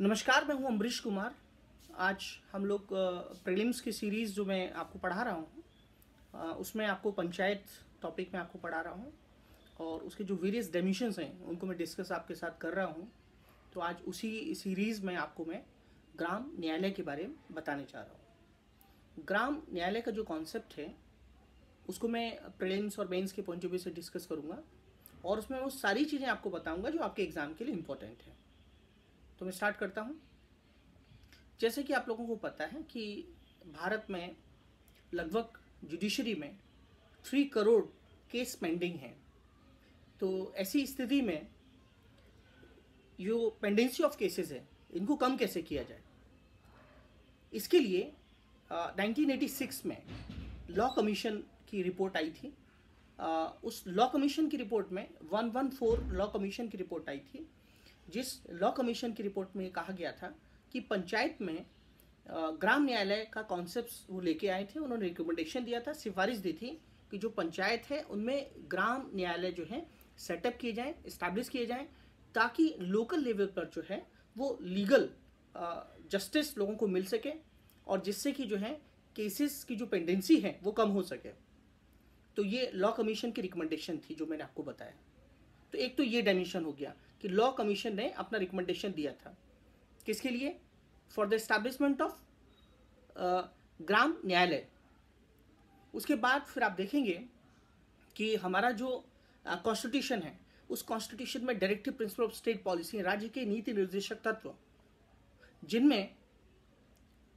नमस्कार, मैं हूँ अम्बरीश कुमार। आज हम लोग प्रीलिम्स की सीरीज़ जो मैं आपको पढ़ा रहा हूँ उसमें आपको पंचायत टॉपिक में आपको पढ़ा रहा हूँ, और उसके जो वेरियस डेमिशंस हैं, उनको मैं डिस्कस आपके साथ कर रहा हूँ। तो आज उसी सीरीज़ में आपको मैं ग्राम न्यायालय के बारे में बताने चाह रहा हूँ। ग्राम न्यायालय का जो कॉन्सेप्ट है, उसको मैं प्रीलिम्स और मेंस के पॉइंट ऑफ़ व्यू से डिस्कस करूँगा, और उसमें वो सारी चीज़ें आपको बताऊँगा जो आपके एग्ज़ाम के लिए इम्पोर्टेंट है। तो मैं स्टार्ट करता हूँ। जैसे कि आप लोगों को पता है कि भारत में लगभग जुडिशरी में थ्री करोड़ केस पेंडिंग हैं। तो ऐसी स्थिति में जो पेंडेंसी ऑफ़ केसेस है इनको कम कैसे किया जाए? इसके लिए uh, 1986 में लॉ कमीशन की रिपोर्ट आई थी। uh, उस लॉ कमीशन की रिपोर्ट में 114 लॉ कमीशन की रिपोर्ट आई थी। जिस लॉ कमीशन की रिपोर्ट में कहा गया था कि पंचायत में ग्राम न्यायालय का कॉन्सेप्ट वो लेके आए थे, उन्होंने रिकमेंडेशन दिया था, सिफारिश दी थी कि जो पंचायत है, उनमें ग्राम न्यायालय जो है सेटअप किए जाएँ इस्टेब्लिश किए जाएँ, ताकि लोकल लेवल पर जो है, वो लीगल जस्टिस लोगों को मिल सके और जिससे कि जो है केसेस की जो पेंडेंसी है, वो कम हो सके। तो ये लॉ कमीशन की रिकमेंडेशन थी जो मैंने आपको बताया। तो एक तो ये डायमेंशन हो गया। कि लॉ कमीशन ने अपना रिकमेंडेशन दिया था। किसके लिए? For the establishment of Gram Nyayalaya. उसके बाद फिर आप देखेंगे कि हमारा जो कॉन्स्टिट्यूशन uh, है उस कॉन्स्टिट्यूशन में directive principle of state policy राज्य के नीति निर्देशक तत्व जिनमें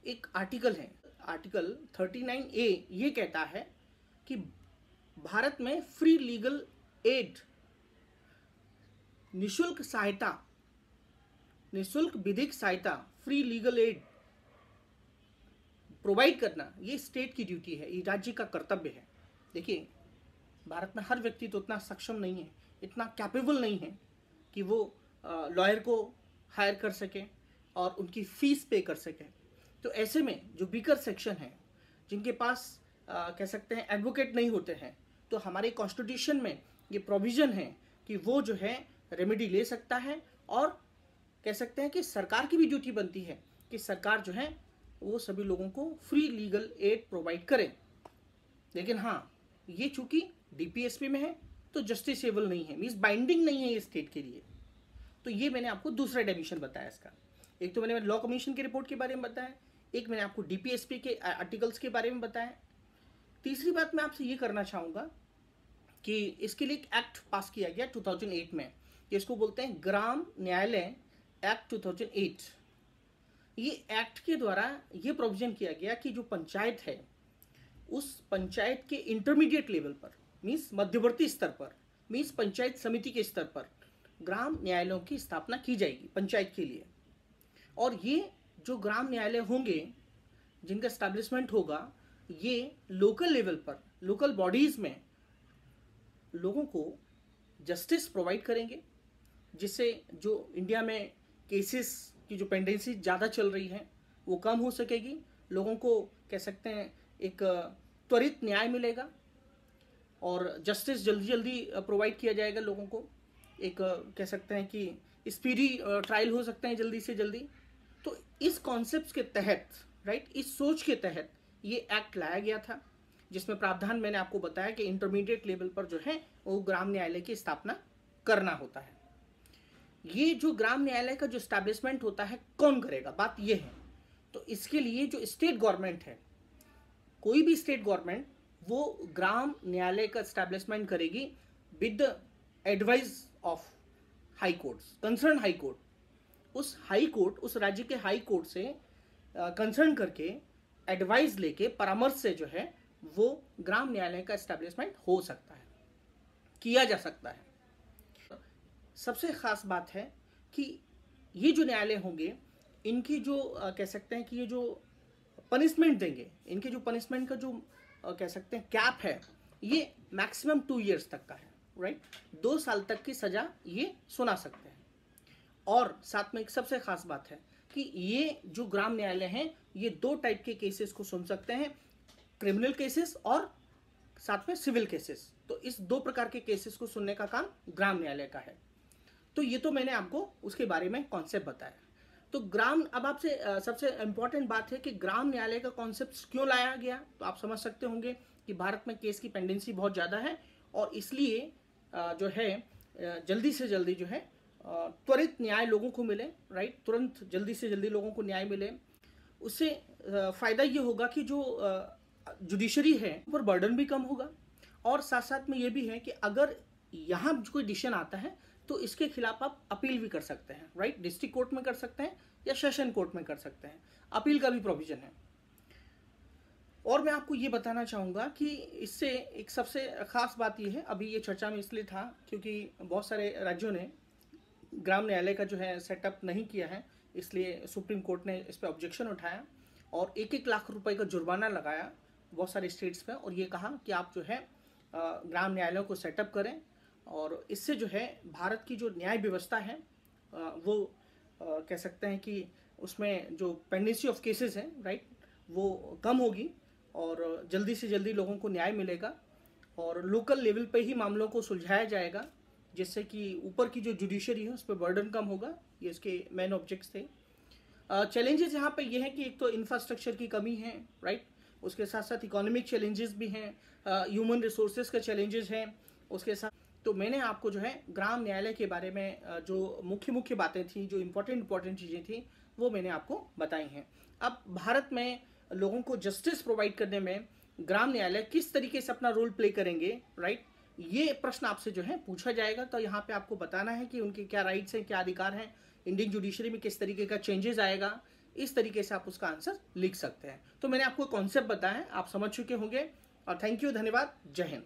एक आर्टिकल है। आर्टिकल 39 ए ये कहता है कि भारत में फ्री लीगल एड निशुल्क सहायता निशुल्क विधिक सहायता फ्री लीगल एड प्रोवाइड करना ये स्टेट की ड्यूटी है ये राज्य का कर्तव्य है। देखिए भारत में हर व्यक्ति तो उतना सक्षम नहीं है इतना कैपेबल नहीं है कि वो लॉयर को हायर कर सके और उनकी फ़ीस पे कर सके। तो ऐसे में जो बीकर सेक्शन है जिनके पास आ, कह सकते हैं एडवोकेट नहीं होते हैं तो हमारे कॉन्स्टिट्यूशन में ये प्रोविज़न है कि वो जो है रेमेडी ले सकता है और कह सकते हैं कि सरकार की भी ड्यूटी बनती है कि सरकार जो है, वो सभी लोगों को फ्री लीगल एड प्रोवाइड करे। लेकिन हाँ ये चूँकि डीपीएसपी में है तो जस्टिसेबल नहीं है मीन्स बाइंडिंग नहीं है ये स्टेट के लिए। तो ये मैंने आपको दूसरा डेमिशन बताया इसका। एक तो मैंने लॉ कमीशन की रिपोर्ट के बारे में बताया, एक मैंने आपको डीपीएसपी के आर्टिकल्स के बारे में बताया। तीसरी बात मैं आपसे ये करना चाहूँगा कि इसके लिए एक एक्ट पास किया गया 2008 में। जिसको बोलते हैं ग्राम न्यायालय एक्ट 2008 ये एक्ट के द्वारा ये प्रोविज़न किया गया कि जो पंचायत है, उस पंचायत के इंटरमीडिएट लेवल पर मीन्स मध्यवर्ती स्तर पर मीन्स पंचायत समिति के स्तर पर ग्राम न्यायालयों की स्थापना की जाएगी पंचायत के लिए। और ये जो ग्राम न्यायालय होंगे, जिनका स्टैब्लिशमेंट होगा, ये लोकल लेवल पर लोकल बॉडीज में लोगों को जस्टिस प्रोवाइड करेंगे। जिससे जो इंडिया में केसेस की जो पेंडेंसी ज़्यादा चल रही है, वो कम हो सकेगी। लोगों को कह सकते हैं, एक त्वरित न्याय मिलेगा और जस्टिस जल्दी जल्दी प्रोवाइड किया जाएगा लोगों को। एक कह सकते हैं कि स्पीडी ट्रायल हो सकते हैं जल्दी से जल्दी। तो इस कॉन्सेप्ट के तहत राइट इस सोच के तहत ये एक्ट लाया गया था, जिसमें प्रावधान मैंने आपको बताया कि इंटरमीडिएट लेवल पर जो है, वो ग्राम न्यायालय की स्थापना करना होता है। ये जो ग्राम न्यायालय का जो स्टैब्लिशमेंट होता है, कौन करेगा? बात ये है। तो इसके लिए जो स्टेट गवर्नमेंट है, कोई भी स्टेट गवर्नमेंट वो ग्राम न्यायालय का स्टैब्लिशमेंट करेगी with advice of high court concern high court उस हाई कोर्ट उस राज्य के हाई कोर्ट से कंसर्न करके एडवाइस लेके, परामर्श से जो है, वो ग्राम न्यायालय का स्टैब्लिशमेंट हो सकता है, किया जा सकता है। सबसे ख़ास बात है कि ये जो न्यायालय होंगे इनकी जो आ, कह सकते हैं कि ये जो पनिशमेंट देंगे इनके जो पनिशमेंट का जो आ, कह सकते हैं कैप है ये मैक्सिमम टू इयर्स तक का है राइट दो साल तक की सज़ा ये सुना सकते हैं। और साथ में एक सबसे ख़ास बात है कि ये जो ग्राम न्यायालय हैं ये दो टाइप के केसेस को सुन सकते हैं क्रिमिनल केसेस और साथ में सिविल केसेस तो इस दो प्रकार के केसेस को सुनने का काम ग्राम न्यायालय का है। तो ये तो मैंने आपको उसके बारे में कॉन्सेप्ट बताया। तो ग्राम, अब आपसे सबसे इम्पोर्टेंट बात है कि ग्राम न्यायालय का कॉन्सेप्ट क्यों लाया गया? तो आप समझ सकते होंगे कि भारत में केस की पेंडेंसी बहुत ज़्यादा है और इसलिए जो है जल्दी से जल्दी जो है त्वरित न्याय लोगों को मिले राइट तुरंत जल्दी से जल्दी लोगों को न्याय मिले। उससे फ़ायदा ये होगा कि जो जुडिशरी है पर बर्डन भी कम होगा। और साथ साथ में ये भी है कि अगर यहाँ कोई डिसीज़न आता है तो इसके खिलाफ आप अपील भी कर सकते हैं राइट डिस्ट्रिक्ट कोर्ट में कर सकते हैं या सेशन कोर्ट में कर सकते हैं। अपील का भी प्रोविज़न है। और मैं आपको ये बताना चाहूँगा कि इससे एक सबसे ख़ास बात यह है, अभी ये चर्चा में इसलिए था क्योंकि बहुत सारे राज्यों ने ग्राम न्यायालय का जो है सेटअप नहीं किया है, इसलिए सुप्रीम कोर्ट ने इस पर ऑब्जेक्शन उठाया और एक एक लाख रुपए का जुर्माना लगाया बहुत सारे स्टेट्स पे और ये कहा कि आप जो है ग्राम न्यायालयों को सेटअप करें और इससे जो है, भारत की जो न्याय व्यवस्था है वो कह सकते हैं कि उसमें जो पेंडेंसी ऑफ़ केसेस हैं राइट वो कम होगी और जल्दी से जल्दी लोगों को न्याय मिलेगा और लोकल लेवल पे ही मामलों को सुलझाया जाएगा, जिससे कि ऊपर की जो जुडिशरी है, उस पर बर्डन कम होगा। ये इसके मेन ऑब्जेक्ट्स थे। चैलेंजेस यहाँ पे ये हैं कि एक तो इंफ्रास्ट्रक्चर की कमी है राइट उसके साथ साथ इकोनॉमिक चैलेंजेस भी हैं। ह्यूमन रिसोर्सेज का चैलेंजेस हैं, उसके साथ तो मैंने आपको जो है ग्राम न्यायालय के बारे में जो मुख्य मुख्य बातें थी, जो इम्पोर्टेंट इम्पोर्टेंट चीज़ें थी, वो मैंने आपको बताई हैं। अब भारत में लोगों को जस्टिस प्रोवाइड करने में ग्राम न्यायालय किस तरीके से अपना रोल प्ले करेंगे राइट ये प्रश्न आपसे जो है पूछा जाएगा। तो यहाँ पे आपको बताना है कि उनके क्या राइट्स हैं, क्या अधिकार हैं इंडियन जुडिशरी में किस तरीके का चेंजेस आएगा, इस तरीके से आप उसका आंसर लिख सकते हैं। तो मैंने आपको कॉन्सेप्ट बताया, आप समझ चुके होंगे। और थैंक यू धन्यवाद, जय हिंद।